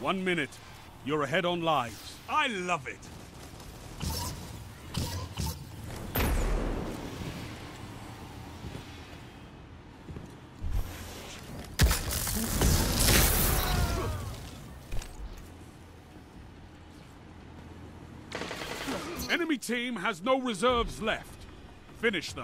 One minute. You're ahead on lives. I love it. Enemy team has no reserves left. Finish them.